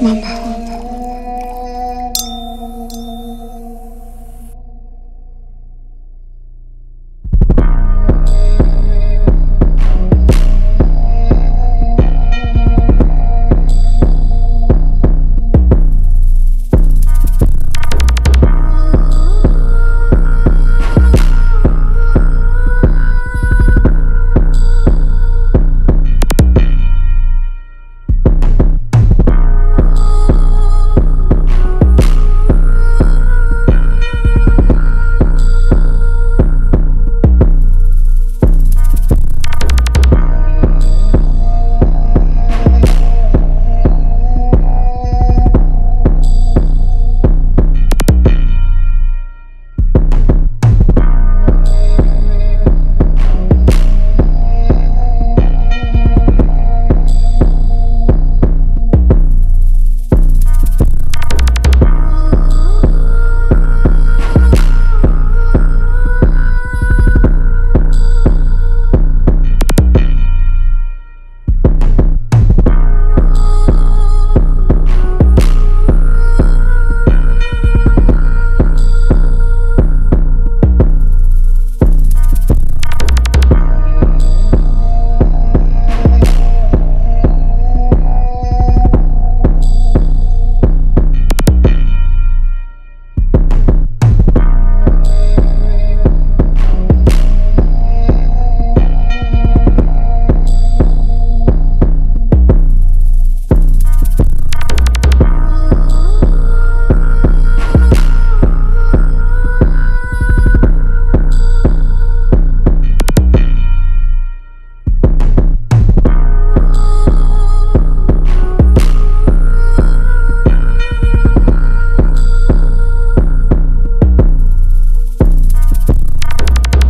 忙吧